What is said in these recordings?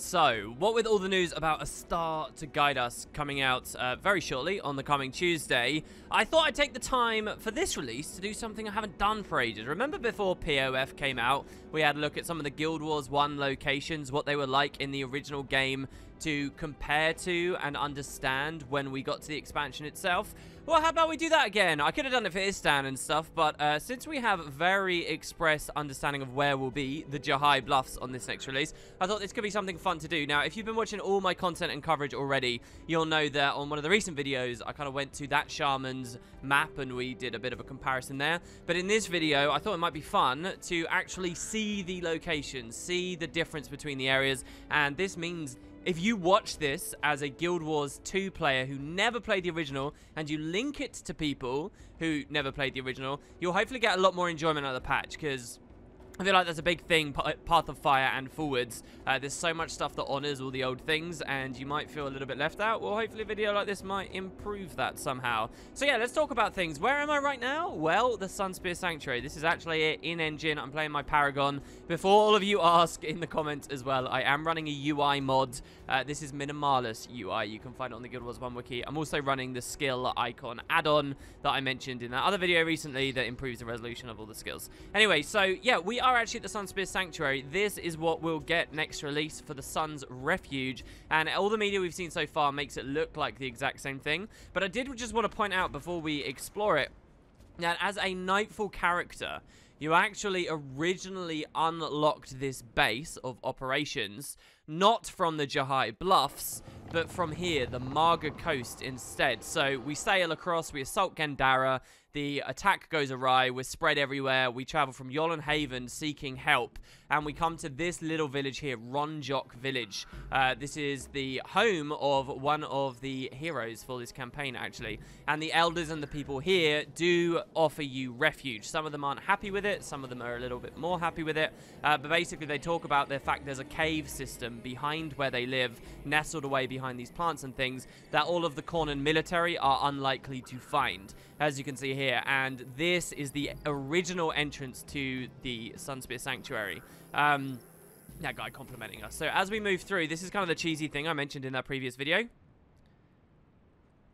So, what with all the news about A Star to Guide Us coming out uh, very shortly on the coming Tuesday, I thought I'd take the time for this release to do something I haven't done for ages. Remember before POF came out, we had a look at some of the Guild Wars 1 locations, what they were like in the original game to compare to and understand when we got to the expansion itself. Well, how about we do that again? I could have done it for Istan and stuff, but uh, since we have very express understanding of where we'll be, the Jahai Bluffs on this next release, I thought this could be something fun to do. Now, if you've been watching all my content and coverage already, you'll know that on one of the recent videos, I kind of went to that Shaman's map and we did a bit of a comparison there. But in this video, I thought it might be fun to actually see the locations, see the difference between the areas, and this means if you watch this as a Guild Wars 2 player who never played the original and you link it to people who never played the original, you'll hopefully get a lot more enjoyment out of the patch because I feel like that's a big thing, Path of Fire and Forwards. Uh, there's so much stuff that honors all the old things, and you might feel a little bit left out. Well, hopefully a video like this might improve that somehow. So yeah, let's talk about things. Where am I right now? Well, the Sunspear Sanctuary. This is actually it in engine. I'm playing my Paragon. Before all of you ask in the comments as well, I am running a UI mod. Uh, this is Minimalus UI. You can find it on the Guild Wars 1 wiki. I'm also running the skill icon add-on that I mentioned in that other video recently that improves the resolution of all the skills. Anyway, so yeah, we are are actually at the Sunspear Sanctuary. This is what we'll get next release for the Sun's Refuge. And all the media we've seen so far makes it look like the exact same thing. But I did just want to point out before we explore it, that as a Nightfall character, you actually originally unlocked this base of operations, not from the Jahai Bluffs, but from here, the Marga Coast instead. So we sail across, we assault Gandara, the attack goes awry, we're spread everywhere, we travel from Yohlon Haven seeking help, and we come to this little village here, Ronjok Village. Uh, this is the home of one of the heroes for this campaign, actually. And the elders and the people here do offer you refuge. Some of them aren't happy with it, some of them are a little bit more happy with it, uh, but basically they talk about the fact there's a cave system behind where they live, nestled away behind these plants and things, that all of the Kournan military are unlikely to find, as you can see here. And this is the original entrance to the Sunspear Sanctuary. Um, that guy complimenting us. So as we move through, this is kind of the cheesy thing I mentioned in that previous video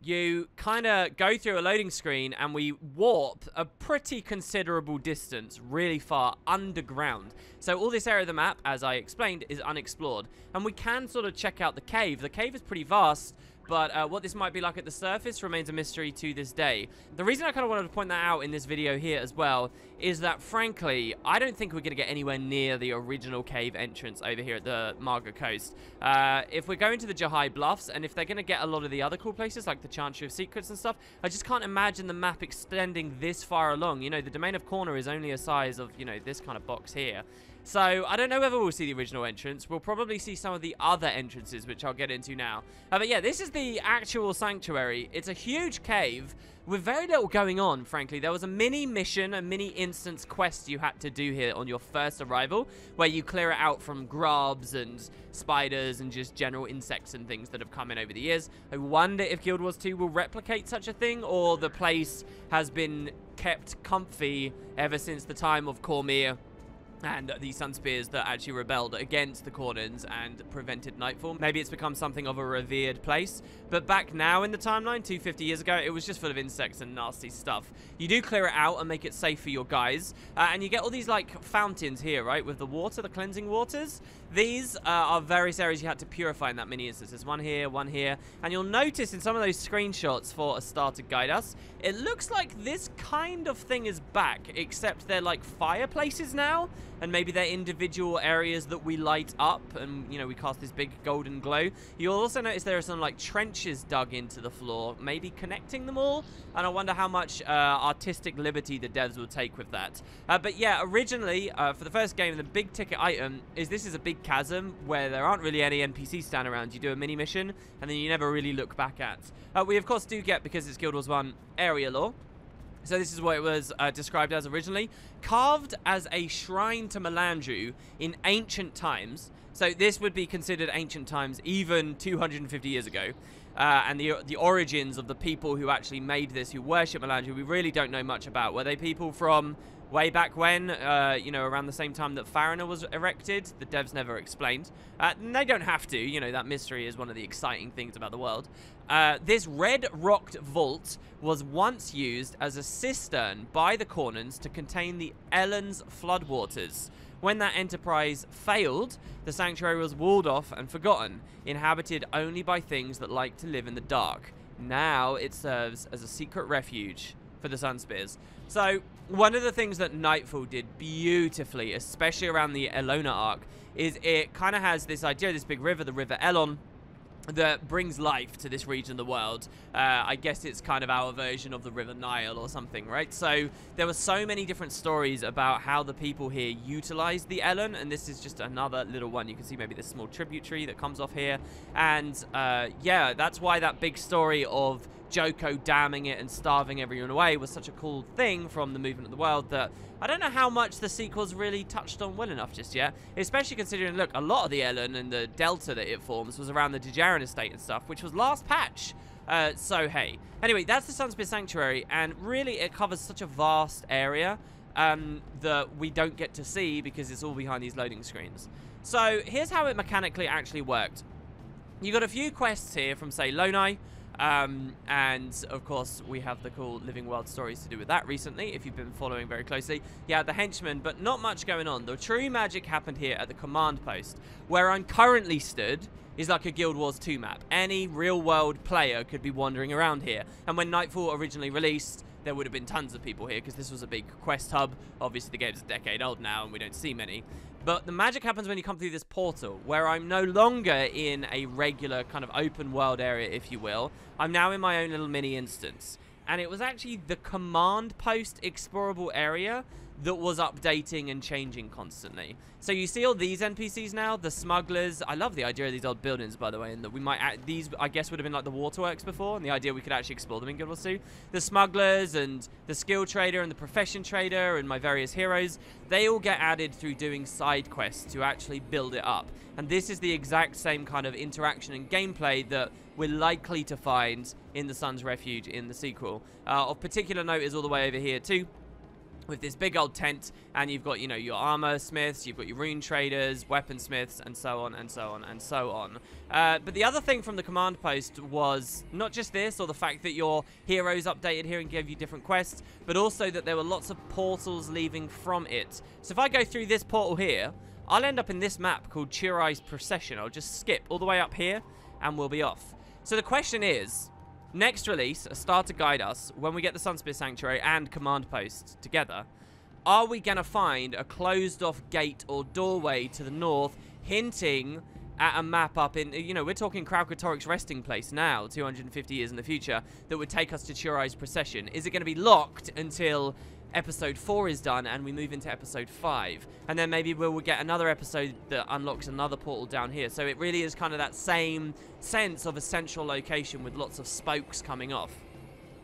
you kind of go through a loading screen and we warp a pretty considerable distance really far underground. So all this area of the map, as I explained, is unexplored. And we can sort of check out the cave. The cave is pretty vast, but uh, what this might be like at the surface remains a mystery to this day. The reason I kind of wanted to point that out in this video here as well is that, frankly, I don't think we're going to get anywhere near the original cave entrance over here at the Marga Coast. Uh, if we're going to the Jahai Bluffs, and if they're going to get a lot of the other cool places, like the Chantry of Secrets and stuff, I just can't imagine the map extending this far along. You know, the Domain of Kourna is only a size of, you know, this kind of box here. So, I don't know whether we'll see the original entrance. We'll probably see some of the other entrances, which I'll get into now. Uh, but yeah, this is the actual sanctuary. It's a huge cave with very little going on, frankly. There was a mini mission, a mini instance quest you had to do here on your first arrival, where you clear it out from grubs and spiders and just general insects and things that have come in over the years. I wonder if Guild Wars 2 will replicate such a thing, or the place has been kept comfy ever since the time of Kormir and the Sun Spears that actually rebelled against the Kournans and prevented Nightfall. Maybe it's become something of a revered place, but back now in the timeline, 250 years ago, it was just full of insects and nasty stuff. You do clear it out and make it safe for your guys, uh, and you get all these like fountains here, right, with the water, the cleansing waters. These uh, are various areas you had to purify in that mini instance. There's one here, one here, and you'll notice in some of those screenshots for a star to guide us, it looks like this kind of thing is back, except they're like fireplaces now, and maybe they're individual areas that we light up, and, you know, we cast this big golden glow. You'll also notice there are some, like, trenches dug into the floor, maybe connecting them all, and I wonder how much uh, artistic liberty the devs will take with that. Uh, but yeah, originally, uh, for the first game, the big ticket item is this is a big chasm where there aren't really any NPCs stand around. You do a mini mission, and then you never really look back at. Uh, we, of course, do get, because it's Guild Wars 1, area lore. So this is what it was uh, described as originally. Carved as a shrine to Melandru in ancient times. So this would be considered ancient times even 250 years ago. Uh, and the the origins of the people who actually made this, who worship Melandru, we really don't know much about. Were they people from way back when, uh, you know, around the same time that Fahranur was erected. The devs never explained. Uh, they don't have to, you know, that mystery is one of the exciting things about the world. Uh, this red rocked vault was once used as a cistern by the Kournans to contain the Elon's floodwaters. When that enterprise failed, the sanctuary was walled off and forgotten, inhabited only by things that like to live in the dark. Now it serves as a secret refuge for the Sunspears. So, one of the things that Nightfall did beautifully, especially around the Elona arc, is it kind of has this idea, this big river, the River Elon, that brings life to this region of the world. Uh, I guess it's kind of our version of the River Nile or something, right? So there were so many different stories about how the people here utilized the Elon, and this is just another little one. You can see maybe this small tributary that comes off here. And uh, yeah, that's why that big story of Joko damming it and starving everyone away was such a cool thing from the movement of the world that I don't know how much the sequels really touched on well enough just yet, especially considering, look, a lot of the Elon and the delta that it forms was around the Dejarin estate and stuff, which was last patch. Uh, so, hey. Anyway, that's the Sunspear Sanctuary, and really it covers such a vast area um, that we don't get to see because it's all behind these loading screens. So, here's how it mechanically actually worked. You got a few quests here from, say, Lonai, um, and of course, we have the cool Living World stories to do with that recently, if you've been following very closely. Yeah, the henchmen, but not much going on. The true magic happened here at the command post. Where I'm currently stood is like a Guild Wars 2 map. Any real world player could be wandering around here. And when Nightfall originally released, there would have been tons of people here because this was a big quest hub. Obviously, the game's a decade old now and we don't see many. But the magic happens when you come through this portal, where I'm no longer in a regular kind of open world area, if you will. I'm now in my own little mini instance. And it was actually the command post explorable area that was updating and changing constantly. So you see all these NPCs now, the smugglers. I love the idea of these old buildings, by the way, and that we might, act, these, I guess, would have been like the waterworks before, and the idea we could actually explore them in Guild Wars 2. The smugglers and the skill trader and the profession trader and my various heroes, they all get added through doing side quests to actually build it up. And this is the exact same kind of interaction and gameplay that we're likely to find in the Sun's Refuge in the sequel. Uh, of particular note is all the way over here too, with this big old tent and you've got you know your armor smiths you've got your rune traders weapon smiths and so on and so on and so on. Uh, but the other thing from the command post was not just this or the fact that your heroes updated here and gave you different quests but also that there were lots of portals leaving from it. So if i go through this portal here i'll end up in this map called Turai's procession. I'll just skip all the way up here and we'll be off. So the question is Next release, a star to guide us, when we get the Sunspear Sanctuary and Command Post together, are we going to find a closed-off gate or doorway to the north, hinting at a map up in, you know, we're talking Kralkatorrik's resting place now, 250 years in the future, that would take us to Turai's procession. Is it going to be locked until episode 4 is done and we move into episode 5. And then maybe we'll get another episode that unlocks another portal down here. So it really is kind of that same sense of a central location with lots of spokes coming off.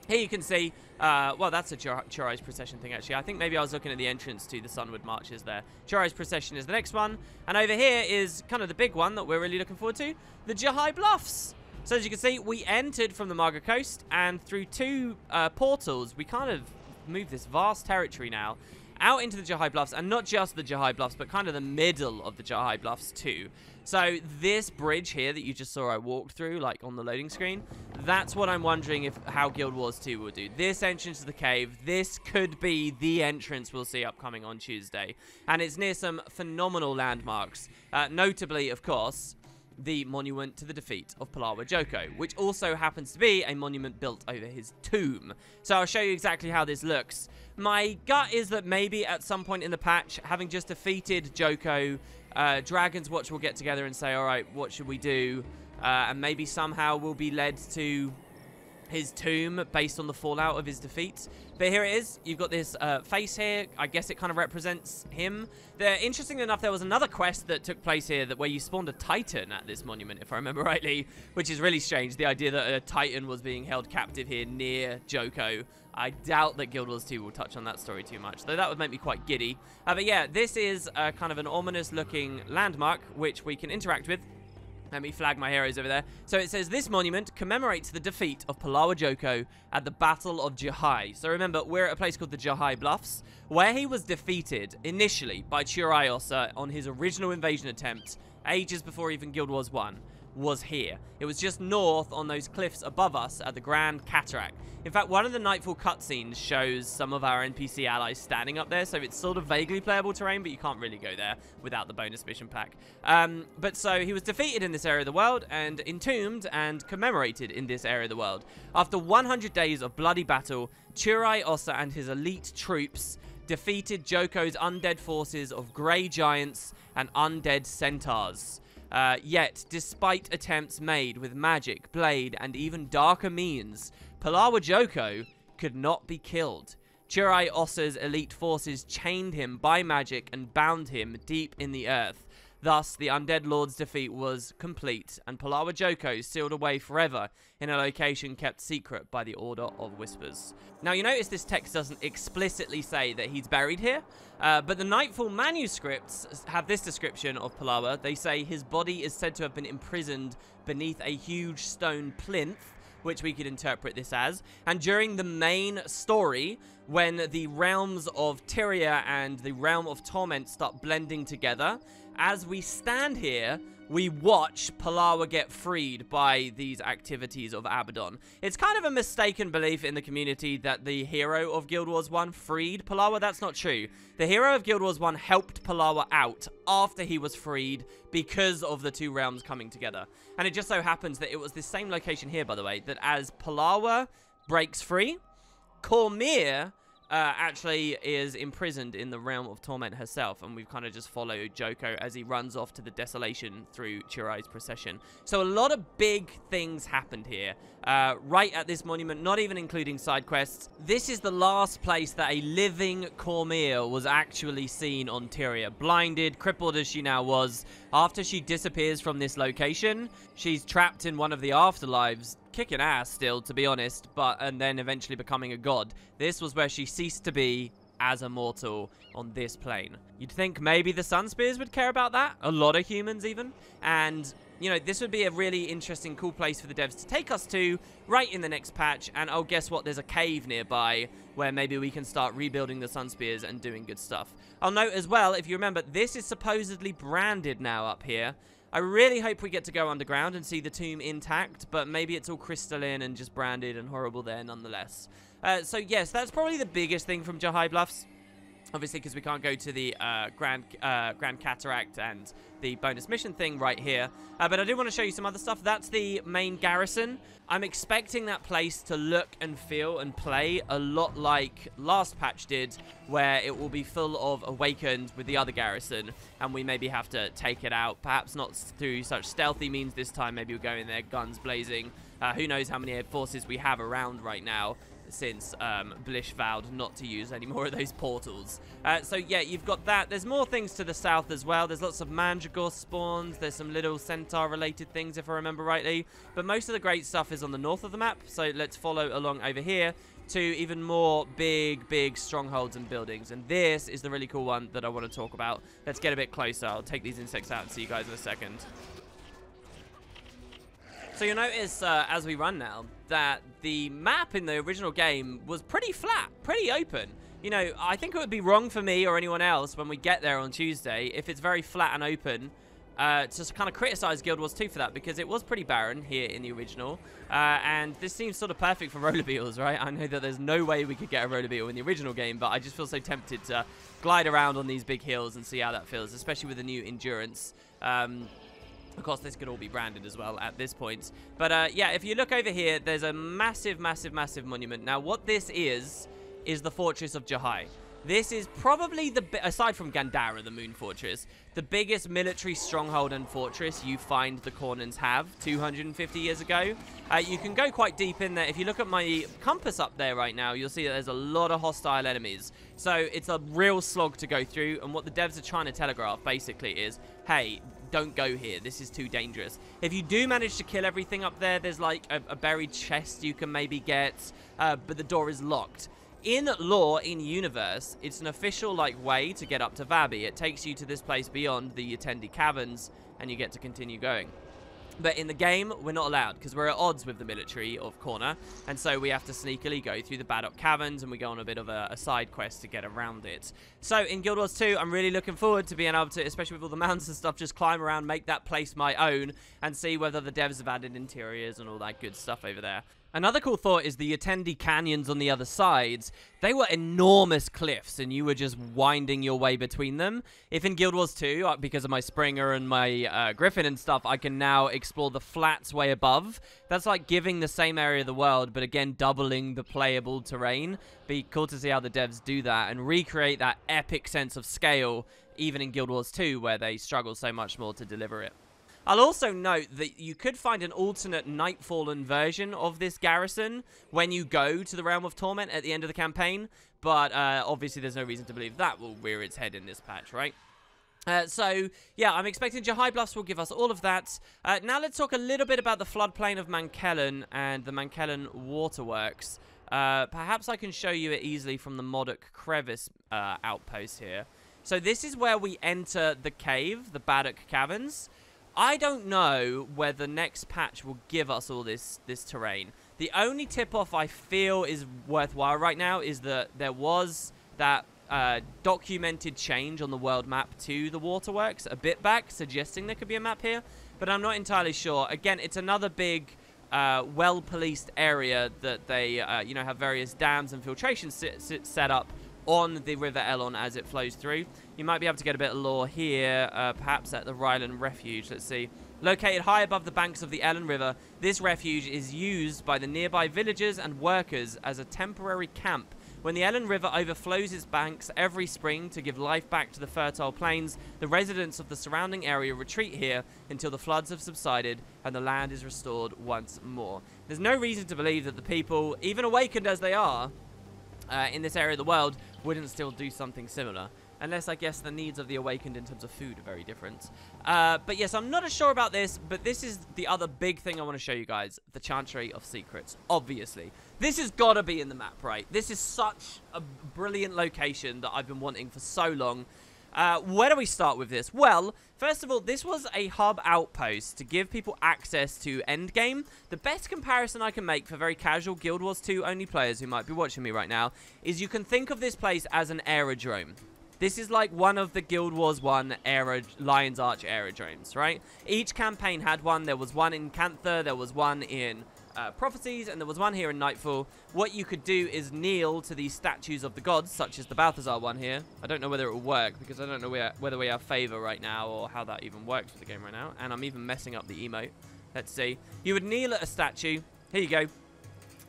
Here you can see, uh, well, that's a Turai's Procession thing, actually. I think maybe I was looking at the entrance to the Sunward Marches there. Turai's Procession is the next one. And over here is kind of the big one that we're really looking forward to, the Jahai Bluffs. So as you can see, we entered from the Marga Coast, and through two uh, portals, we kind of move this vast territory now out into the Jahai Bluffs, and not just the Jahai Bluffs, but kind of the middle of the Jahai Bluffs too. So this bridge here that you just saw I walked through, like on the loading screen, that's what I'm wondering if how Guild Wars 2 will do. This entrance to the cave, this could be the entrance we'll see upcoming on Tuesday. And it's near some phenomenal landmarks. Uh, notably, of course, the monument to the defeat of Palawa Joko, which also happens to be a monument built over his tomb. So I'll show you exactly how this looks. My gut is that maybe at some point in the patch, having just defeated Joko, uh, Dragon's Watch will get together and say, alright, what should we do? Uh, and maybe somehow we'll be led to his tomb based on the fallout of his defeat. But here it is. You've got this uh, face here. I guess it kind of represents him. There, interestingly enough, there was another quest that took place here that where you spawned a titan at this monument, if I remember rightly, which is really strange. The idea that a titan was being held captive here near Joko. I doubt that Guild Wars 2 will touch on that story too much, though that would make me quite giddy. Uh, but yeah, this is uh, kind of an ominous looking landmark, which we can interact with Let me flag my heroes over there. So it says this monument commemorates the defeat of Palawa Joko at the Battle of Jahai. So remember, we're at a place called the Jahai Bluffs, where he was defeated initially by Turai Ossa on his original invasion attempt ages before even Guild Wars 1 was here. It was just north on those cliffs above us at the Grand Cataract. In fact, one of the Nightfall cutscenes shows some of our NPC allies standing up there, so it's sort of vaguely playable terrain, but you can't really go there without the bonus mission pack. Um, but so he was defeated in this area of the world and entombed and commemorated in this area of the world. After 100 days of bloody battle, Turai Ossa and his elite troops defeated Joko's undead forces of grey giants and undead centaurs. Uh, yet, despite attempts made with magic, blade, and even darker means, Palawa Joko could not be killed. Turai Ossa's elite forces chained him by magic and bound him deep in the earth. Thus, the Undead Lord's defeat was complete, and Palawa Joko sealed away forever in a location kept secret by the Order of Whispers. Now, you notice this text doesn't explicitly say that he's buried here, uh, but the Nightfall manuscripts have this description of Palawa. They say his body is said to have been imprisoned beneath a huge stone plinth, which we could interpret this as. And during the main story, when the realms of Tyria and the realm of Torment start blending together, as we stand here, we watch Palawa get freed by these activities of Abaddon. It's kind of a mistaken belief in the community that the hero of Guild Wars 1 freed Palawa. That's not true. The hero of Guild Wars 1 helped Palawa out after he was freed because of the two realms coming together. And it just so happens that it was the same location here, by the way, that as Palawa breaks free, Kormir uh, actually is imprisoned in the realm of torment herself, and we've kind of just followed Joko as he runs off to the desolation through Turai's procession. So a lot of big things happened here, uh, right at this monument, not even including side quests. This is the last place that a living Kormir was actually seen on Tyria. Blinded, crippled as she now was, after she disappears from this location, she's trapped in one of the afterlives, kicking ass still, to be honest, but and then eventually becoming a god. This was where she ceased to be as a mortal on this plane. You'd think maybe the Sun Spears would care about that. A lot of humans even. And, you know, this would be a really interesting, cool place for the devs to take us to right in the next patch. And oh, guess what? There's a cave nearby where maybe we can start rebuilding the Sun Spears and doing good stuff. I'll note as well, if you remember, this is supposedly branded now up here. I really hope we get to go underground and see the tomb intact, but maybe it's all crystalline and just branded and horrible there nonetheless. Uh, so yes, that's probably the biggest thing from Jahai Bluffs. Obviously, because we can't go to the uh, Grand uh, Grand Cataract and the bonus mission thing right here. Uh, but I do want to show you some other stuff. That's the main garrison. I'm expecting that place to look and feel and play a lot like last patch did, where it will be full of Awakened with the other garrison, and we maybe have to take it out. Perhaps not through such stealthy means this time. Maybe we'll go in there guns blazing. Uh, who knows how many forces we have around right now since um, Blish vowed not to use any more of those portals. Uh, so yeah, you've got that. There's more things to the south as well. There's lots of Mandragora spawns. There's some little Centaur-related things, if I remember rightly. But most of the great stuff is on the north of the map. So let's follow along over here to even more big, big strongholds and buildings. And this is the really cool one that I want to talk about. Let's get a bit closer. I'll take these insects out and see you guys in a second. So you'll notice uh, as we run now that the map in the original game was pretty flat, pretty open. You know, I think it would be wrong for me or anyone else when we get there on Tuesday if it's very flat and open uh, to kind of criticize Guild Wars 2 for that because it was pretty barren here in the original. Uh, and this seems sort of perfect for roller beetles, right? I know that there's no way we could get a roller beetle in the original game, but I just feel so tempted to glide around on these big hills and see how that feels, especially with the new endurance. Um, of course, this could all be branded as well at this point. But uh, yeah, if you look over here, there's a massive, massive, massive monument. Now, what this is, is the Fortress of Jahai. This is probably the, aside from Gandara, the Moon Fortress, the biggest military stronghold and fortress you find the Kournans have 250 years ago. Uh, you can go quite deep in there. If you look at my compass up there right now, you'll see that there's a lot of hostile enemies. So it's a real slog to go through. And what the devs are trying to telegraph, basically, is, hey, don't go here. This is too dangerous. If you do manage to kill everything up there, there's like a, a buried chest you can maybe get, uh, but the door is locked. In lore, in universe, it's an official like way to get up to Vabbi. It takes you to this place beyond the Utendi Caverns, and you get to continue going. But in the game, we're not allowed because we're at odds with the military of Kourna. And so we have to sneakily go through the Bahdok Caverns and we go on a bit of a, a, side quest to get around it. So in Guild Wars 2, I'm really looking forward to being able to, especially with all the mountains and stuff, just climb around, make that place my own and see whether the devs have added interiors and all that good stuff over there. Another cool thought is the Yatendi Canyons on the other sides. They were enormous cliffs, and you were just winding your way between them. If in Guild Wars 2, uh, because of my Springer and my uh, Griffin and stuff, I can now explore the flats way above. That's like giving the same area of the world, but again, doubling the playable terrain. Be cool to see how the devs do that and recreate that epic sense of scale, even in Guild Wars 2, where they struggle so much more to deliver it. I'll also note that you could find an alternate Nightfallen version of this garrison when you go to the Realm of Torment at the end of the campaign, but uh, obviously there's no reason to believe that will rear its head in this patch, right? Uh, so, yeah, I'm expecting Jahai Bluffs will give us all of that. Uh, now let's talk a little bit about the floodplain of Mahnkelon and the Mahnkelon Waterworks. Uh, perhaps I can show you it easily from the Moddok Crevice uh, outpost here. So this is where we enter the cave, the Bahdok Caverns. I don't know whether the next patch will give us all this, this terrain. The only tip-off I feel is worthwhile right now is that there was that uh, documented change on the world map to the waterworks a bit back, suggesting there could be a map here, but I'm not entirely sure. Again, it's another big, uh, well-policed area that they, uh, you know, have various dams and filtration set up on the River Elon as it flows through. You might be able to get a bit of lore here, uh, perhaps at the Rilohn Refuge. Let's see. Located high above the banks of the Elon River, this refuge is used by the nearby villagers and workers as a temporary camp. When the Elon River overflows its banks every spring to give life back to the fertile plains, the residents of the surrounding area retreat here until the floods have subsided and the land is restored once more. There's no reason to believe that the people, even awakened as they are, uh, in this area of the world wouldn't still do something similar. Unless, I guess, the needs of the Awakened in terms of food are very different. Uh, but yes, I'm not as sure about this, but this is the other big thing I want to show you guys. The Chantry of Secrets, obviously. This has got to be in the map, right? This is such a brilliant location that I've been wanting for so long. Uh, where do we start with this? Well, first of all, this was a hub outpost to give people access to endgame. The best comparison I can make for very casual Guild Wars 2 only players who might be watching me right now is you can think of this place as an aerodrome. This is like one of the Guild Wars 1 aero Lion's Arch aerodromes, right? Each campaign had one. There was one in Cantha, there was one in uh, prophecies, and there was one here in Nightfall. What you could do is kneel to these statues of the gods, such as the Balthazar one here. I don't know whether it will work, because I don't know whether we have favor right now, or how that even works for the game right now. And I'm even messing up the emote. Let's see. You would kneel at a statue. Here you go.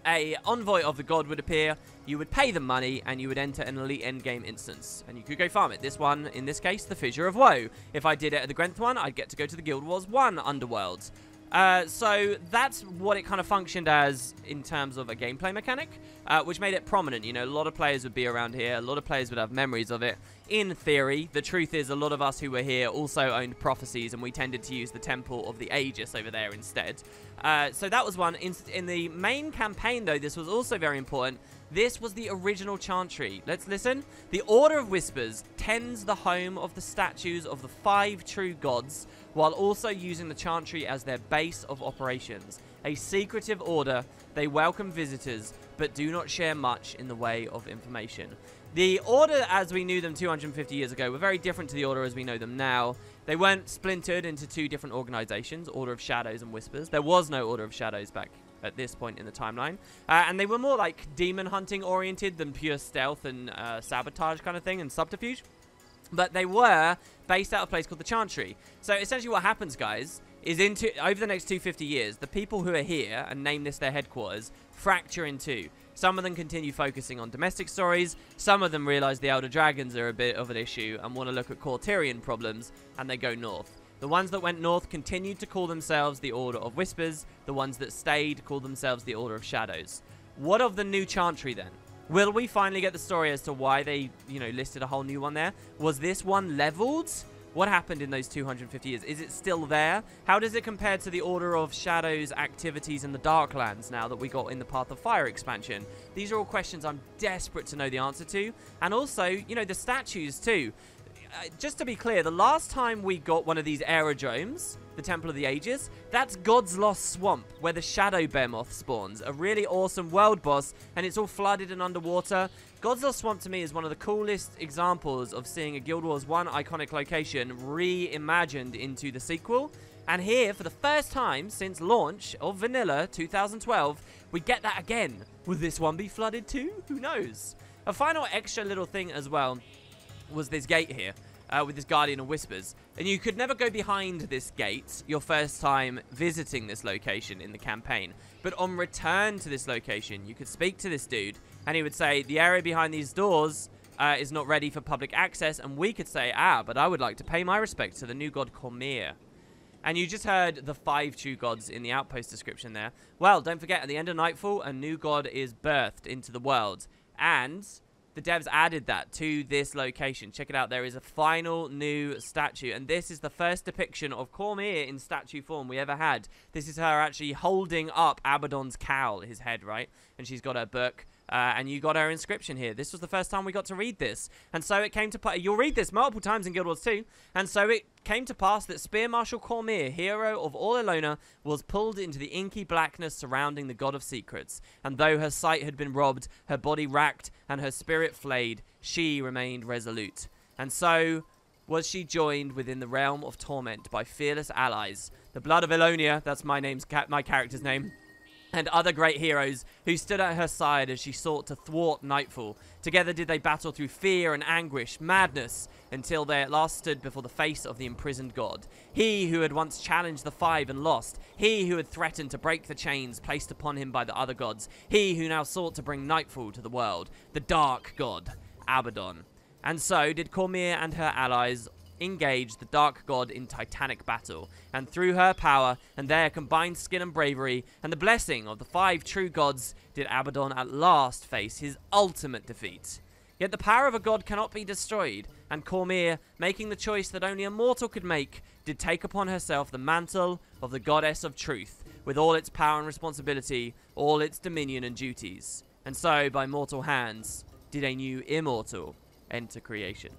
A envoy of the god would appear. You would pay the money, and you would enter an elite endgame instance. And you could go farm it. This one, in this case, the Fissure of Woe. If I did it at the Grenth one, I'd get to go to the Guild Wars 1 Underworlds. Uh, so that's what it kind of functioned as in terms of a gameplay mechanic, uh, which made it prominent. You know, a lot of players would be around here. A lot of players would have memories of it. In theory, the truth is a lot of us who were here also owned prophecies, and we tended to use the Temple of the Ages over there instead. Uh, so that was one. In, in the main campaign, though, this was also very important. This was the original chantry. Let's listen. The Order of Whispers tends the home of the statues of the five true gods, while also using the chantry as their base of operations. A secretive order, they welcome visitors, but do not share much in the way of information. The Order as we knew them 250 years ago were very different to the Order as we know them now. They weren't splintered into two different organizations, Order of Shadows and Whispers. There was no Order of Shadows back at this point in the timeline. Uh, and they were more like demon hunting oriented than pure stealth and uh, sabotage kind of thing and subterfuge. But they were based out of a place called the Chantry. So essentially what happens, guys, is into over the next 250 years, the people who are here and name this their headquarters fracture in two. Some of them continue focusing on domestic stories, some of them realize the Elder Dragons are a bit of an issue and want to look at core Tyrian problems, and they go north. The ones that went north continued to call themselves the Order of Whispers, the ones that stayed called themselves the Order of Shadows. What of the new Chantry then? Will we finally get the story as to why they, you know, listed a whole new one there? Was this one leveled? What happened in those 250 years? Is it still there? How does it compare to the Order of Shadows activities in the Darklands now that we got in the Path of Fire expansion? These are all questions I'm desperate to know the answer to. And also, you know, the statues too. Uh, just to be clear, the last time we got one of these aerodromes, the Temple of the Ages, that's Godslost Swamp, where the Shadow Behemoth spawns. A really awesome world boss, and it's all flooded and underwater. Godslost Swamp to me is one of the coolest examples of seeing a Guild Wars 1 iconic location reimagined into the sequel. And here, for the first time since launch of Vanilla 2012, we get that again. Will this one be flooded too? Who knows? A final extra little thing as well was this gate here. Uh, with this Guardian of Whispers. And you could never go behind this gate your first time visiting this location in the campaign. But on return to this location, you could speak to this dude, and he would say, the area behind these doors uh, is not ready for public access, and we could say, ah, but I would like to pay my respects to the new god Kormir. And you just heard the five true gods in the outpost description there. Well, don't forget, at the end of Nightfall, a new god is birthed into the world. And the devs added that to this location. Check it out. There is a final new statue. And this is the first depiction of Kormir in statue form we ever had. This is her actually holding up Abaddon's cowl, his head, right? And she's got her book. Uh, and you got our inscription here. This was the first time we got to read this. And so it came to... You'll read this multiple times in Guild Wars 2. And so it came to pass that Spear Marshal Kormir, hero of all Elona, was pulled into the inky blackness surrounding the God of Secrets. And though her sight had been robbed, her body racked, and her spirit flayed, she remained resolute. And so was she joined within the realm of torment by fearless allies. The blood of Elonia, that's my name's my character's name, and other great heroes who stood at her side as she sought to thwart Nightfall. Together did they battle through fear and anguish, madness, until they at last stood before the face of the imprisoned god. He who had once challenged the Five and lost. He who had threatened to break the chains placed upon him by the other gods. He who now sought to bring Nightfall to the world. The Dark God, Abaddon. And so did Kormir and her allies engage the Dark God in titanic battle, and through her power and their combined skill and bravery and the blessing of the five true gods did Abaddon at last face his ultimate defeat. Yet the power of a god cannot be destroyed, and Kormir, making the choice that only a mortal could make, did take upon herself the mantle of the goddess of truth, with all its power and responsibility, all its dominion and duties. And so, by mortal hands, did a new immortal enter creation.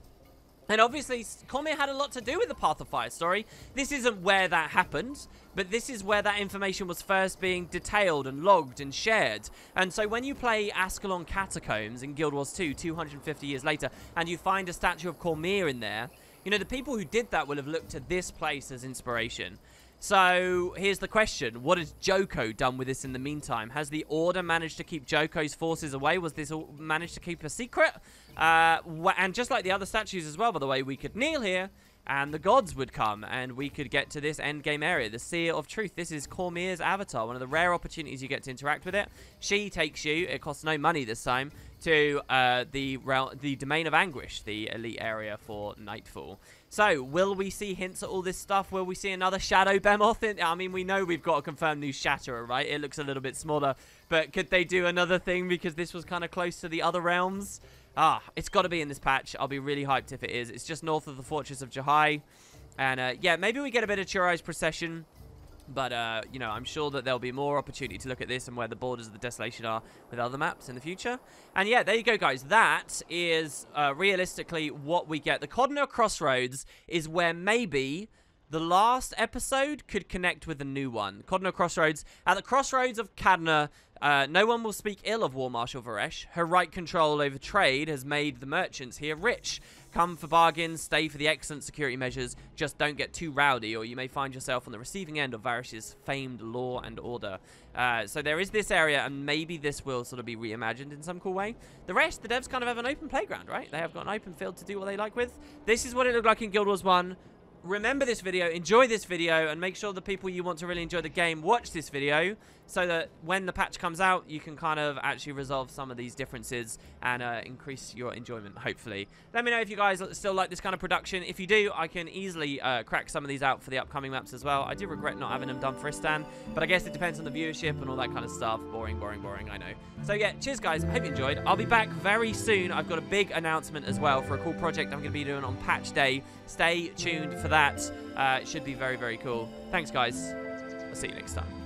And obviously, Kormir had a lot to do with the Path of Fire story. This isn't where that happened, but this is where that information was first being detailed and logged and shared. And so when you play Ascalon Catacombs in Guild Wars 2 250 years later, and you find a statue of Kormir in there, you know, the people who did that will have looked to this place as inspiration. So here's the question. What has Joko done with this in the meantime? Has the Order managed to keep Joko's forces away? Was this all managed to keep a secret? Uh, and just like the other statues as well, by the way, we could kneel here and the gods would come and we could get to this end game area the seer of truth this is Kormir's avatar one of the rare opportunities you get to interact with it she takes you it costs no money this time to uh, the the domain of anguish the elite area for nightfall so, will we see hints at all this stuff? Will we see another Shadow Behemoth? In I mean, we know we've got a confirmed new Shatterer, right? It looks a little bit smaller. But could they do another thing because this was kind of close to the other realms? Ah, it's got to be in this patch. I'll be really hyped if it is. It's just north of the Fortress of Jahai. And, uh, yeah, maybe we get a bit of Turai's Procession. But, uh, you know, I'm sure that there'll be more opportunity to look at this and where the borders of the Desolation are with other maps in the future. And yeah, there you go, guys. That is uh, realistically what we get. The Codnor Crossroads is where maybe the last episode could connect with a new one. Codnor Crossroads. At the crossroads of Cadna, uh, no one will speak ill of War Marshal Varesh. Her right control over trade has made the merchants here rich. Come for bargains, stay for the excellent security measures, just don't get too rowdy or you may find yourself on the receiving end of Varesh's famed law and order. Uh, so there is this area and maybe this will sort of be reimagined in some cool way. The rest, the devs kind of have an open playground, right? They have got an open field to do what they like with. This is what it looked like in Guild Wars 1 remember this video, enjoy this video, and make sure the people you want to really enjoy the game watch this video so that when the patch comes out, you can kind of actually resolve some of these differences and uh, increase your enjoyment, hopefully. Let me know if you guys still like this kind of production. If you do, I can easily uh, crack some of these out for the upcoming maps as well. I do regret not having them done for Istan, but I guess it depends on the viewership and all that kind of stuff. Boring, boring, boring, I know. So yeah, cheers guys. Hope you enjoyed. I'll be back very soon. I've got a big announcement as well for a cool project I'm going to be doing on patch day. Stay tuned for that. Uh, it should be very, very cool. Thanks guys. I'll see you next time.